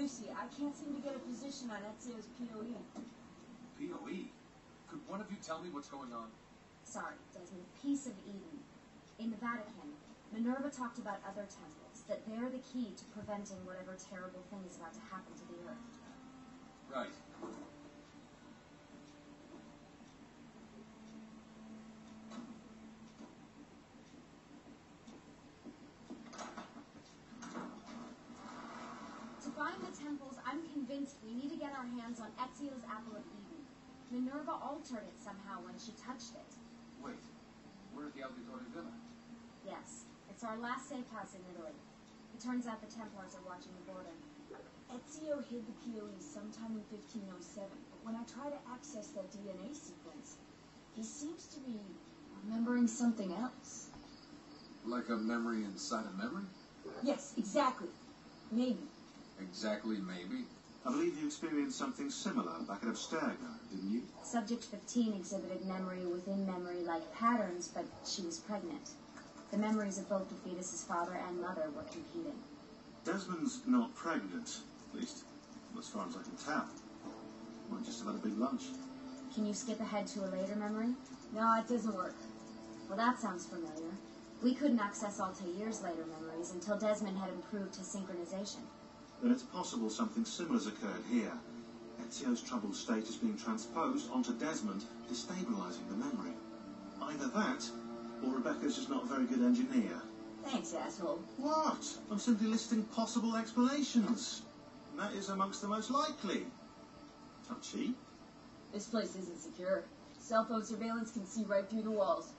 Lucy, I can't seem to get a position on Ezio's POE. POE? Could one of you tell me what's going on? Sorry, Desmond. Piece of Eden. In the Vatican, Minerva talked about other temples, that they're the key to preventing whatever terrible thing is about to happen to the Earth. Right. Find the temples, I'm convinced we need to get our hands on Ezio's Apple of Eden. Minerva altered it somehow when she touched it. Wait. We're the Auditore Villa. Yes, it's our last safe house in Italy. It turns out the Templars are watching the border. Ezio hid the POE sometime in 1507, but when I try to access that DNA sequence, he seems to be remembering something else. Like a memory inside a memory? Yes, exactly. Maybe. Exactly, maybe. I believe you experienced something similar back at Abstergo, didn't you? Subject 15 exhibited memory within memory like patterns, but she was pregnant. The memories of both the fetus's father and mother were competing. Desmond's not pregnant, at least as far as I can tell. Might just have had a big lunch. Can you skip ahead to a later memory? No, it doesn't work. Well, that sounds familiar. We couldn't access Altair's later memories until Desmond had improved his synchronization. Then it's possible something similar's occurred here. Ezio's troubled state is being transposed onto Desmond, destabilizing the memory. Either that, or Rebecca's just not a very good engineer. Thanks, asshole. What? I'm simply listing possible explanations. And that is amongst the most likely. Not cheap. This place isn't secure. Cell phone surveillance can see right through the walls.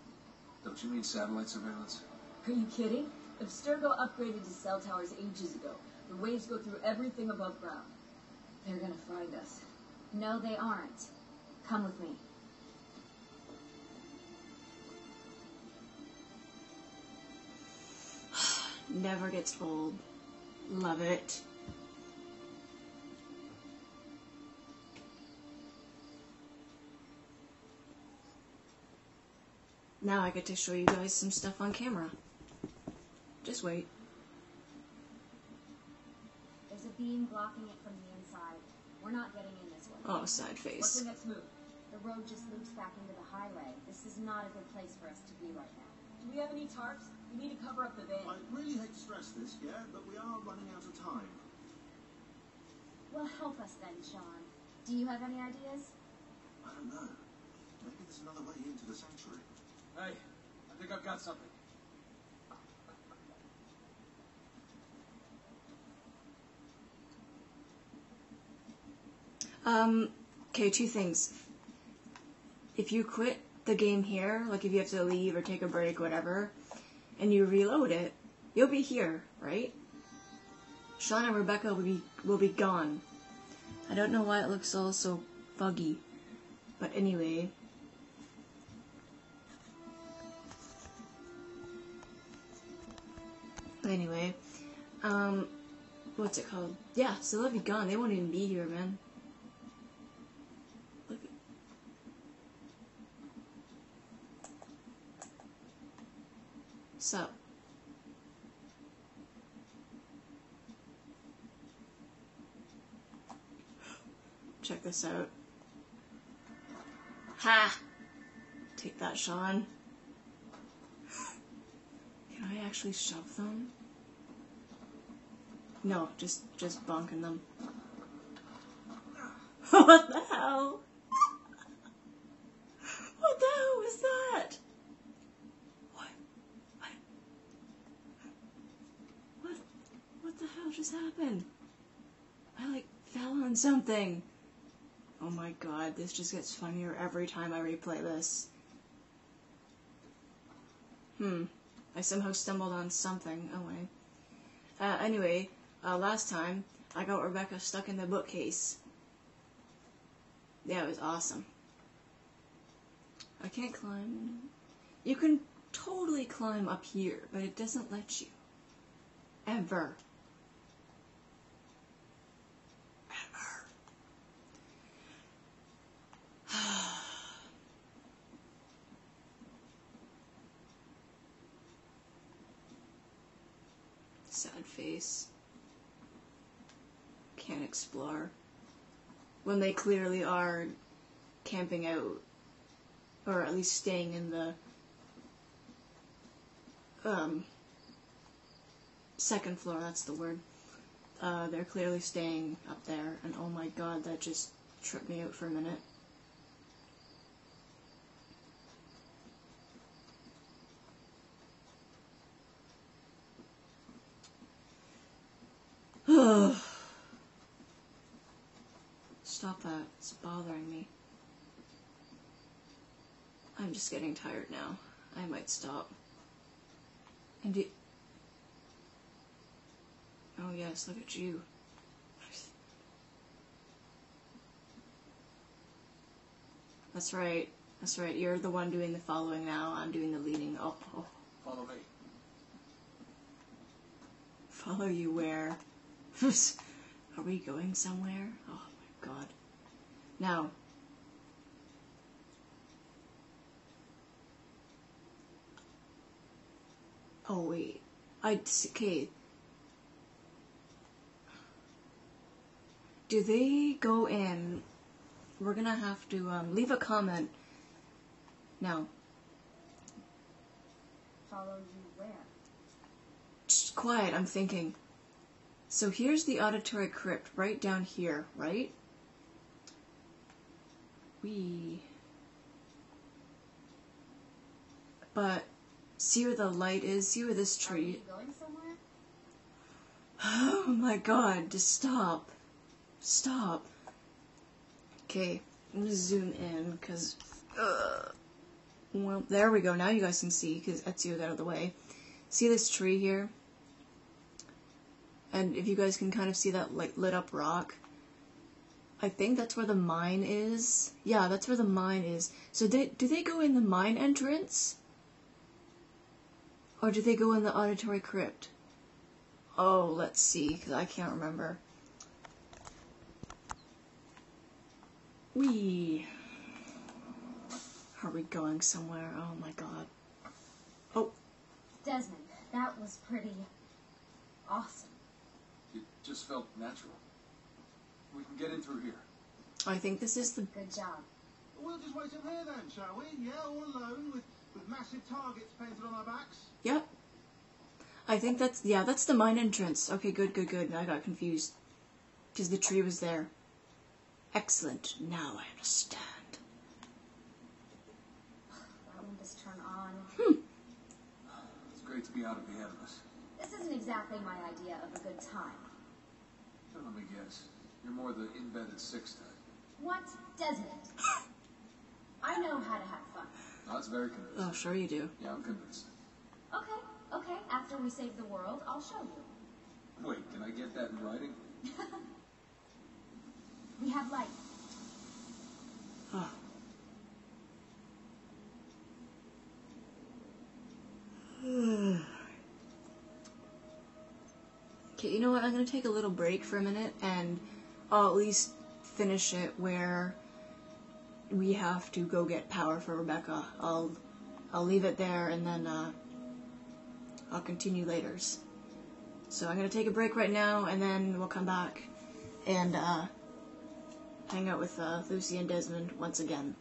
Don't you mean satellite surveillance? Are you kidding? Abstergo upgraded to cell towers ages ago. The waves go through everything above ground. They're gonna find us. No, they aren't. Come with me. Never gets old. Love it. Now I get to show you guys some stuff on camera. Just wait. There's a beam blocking it from the inside. We're not getting in this one. Oh, side What's face. the next move? The road just loops back into the highway. This is not a good place for us to be right now. Do we have any tarps? We need to cover up the van. I really hate to stress this, yeah, but we are running out of time. Well, help us then, Shaun. Do you have any ideas? I don't know. Maybe there's another way into the sanctuary. Hey, I think I've got something. Um, okay, two things. If you quit the game here, like if you have to leave or take a break, whatever, and you reload it, you'll be here, right? Shaun and Rebecca will be will be gone. I don't know why it looks all so buggy, but anyway. Anyway, um, what's it called? Yeah, so they'll be gone. They won't even be here, man. So. Check this out. Ha! Take that, Shaun. Can I actually shove them? No, just just bonking them. what the hell? What the hell was that? What? What? What? What the just happened? I like fell on something. Oh my god, this just gets funnier every time I replay this. Hmm. I somehow stumbled on something. Oh wait. Uh, anyway, uh, last time I got Rebecca stuck in the bookcase. Yeah, it was awesome. I can't climb. You can totally climb up here, but it doesn't let you. Ever. Sad face. Can't explore when they clearly are camping out or at least staying in the um, second floor that's the word uh, they're clearly staying up there and oh my god that just tripped me out for a minute Stop that. It's bothering me. I'm just getting tired now. I might stop. And you... Oh yes, look at you. That's right. That's right. You're the one doing the following now. I'm doing the leading. Oh, oh. Follow me. Follow you where? Are we going somewhere? Oh god. Now. Oh wait. I okay. Do they go in? We're gonna have to um, leave a comment. Now. Follow you where? Quiet. I'm thinking. So here's the Auditore crypt right down here, right? We. But see where the light is? See where this tree. going somewhere? Oh my god, just stop. Stop. Okay, I'm gonna zoom in because. Well, there we go. Now you guys can see because Ezio's out of the way. See this tree here? And if you guys can kind of see that like lit up rock, I think that's where the mine is. Yeah, that's where the mine is. So they do they go in the mine entrance? Or do they go in the Auditore crypt? Oh, let's see, because I can't remember. We are we going somewhere? Oh my god. Oh, Desmond, that was pretty awesome. It just felt natural. We can get in through here. I think this is the Good job. We'll just wait in here then, shall we? Yeah, all alone with, with massive targets painted on our backs. Yep. I think that's yeah, that's the mine entrance. Okay, good, good, good. I got confused because the tree was there. Excellent. Now I understand. That one just turn on. Hmm. It's great to be out of the endless. This isn't exactly my idea of a good time. So let me guess. You're more the embedded six type. What? Desmond. I know how to have fun. Oh, that's very convincing. Oh, sure you do. Yeah, I'm convinced. Okay, okay, after we save the world, I'll show you. Wait, can I get that in writing? We have light. Oh. Okay, you know what? I'm gonna take a little break for a minute, and I'll at least finish it where we have to go get power for Rebecca. I'll I'll leave it there, and then uh, I'll continue later. So I'm gonna take a break right now, and then we'll come back and uh, hang out with uh, Lucy and Desmond once again.